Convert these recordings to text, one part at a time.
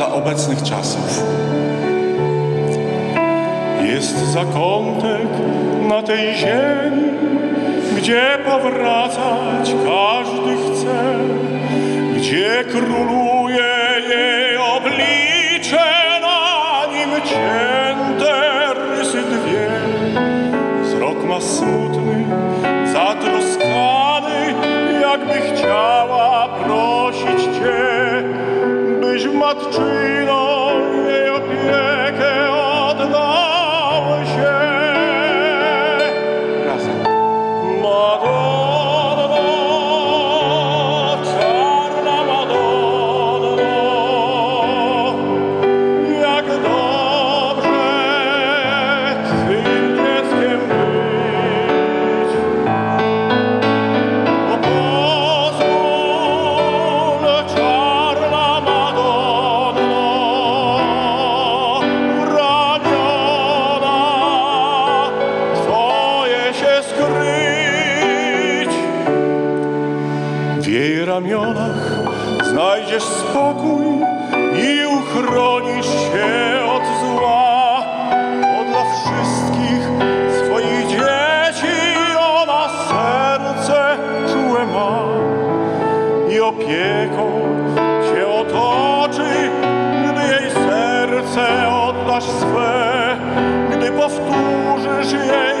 dla obecnych czasów. Jest zakątek na tej ziemi, gdzie powracać każdy chce, gdzie króluje znajdziesz spokój i uchronisz się od zła. Bo dla wszystkich swoich dzieci ona serce czułe ma i opieką cię otoczy, gdy jej serce oddasz swe, gdy powtórzysz jej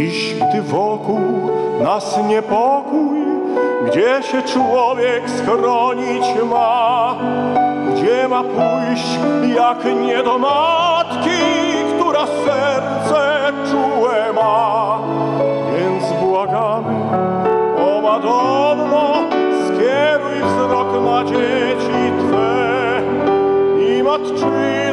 Dziś, gdy wokół nas niepokój, gdzie się człowiek schronić ma, gdzie ma pójść, jak nie do matki, która serce czułe ma. Więc błagamy, o Madonno, skieruj wzrok na dzieci Twe i matczyny